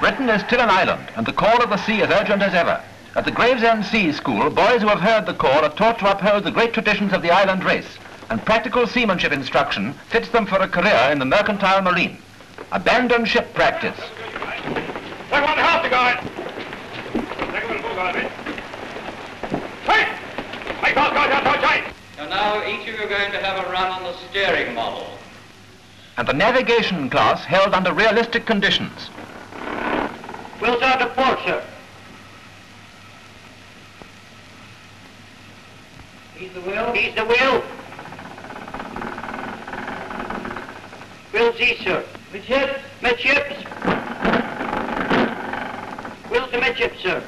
Britain is still an island, and the call of the sea is urgent as ever. At the Gravesend Sea School, boys who have heard the call are taught to uphold the great traditions of the island race, and practical seamanship instruction fits them for a career in the mercantile marine. Abandon ship practice. Take one half to guard. Take one full guard, mate. Wait! Make all guards out outside. So now each of you are going to have a run on the steering model. And the navigation class held under realistic conditions. Will's out of port, sir. He's the wheel? He's the wheel. Will's east, sir. Midships? Midships. Will the midship, sir.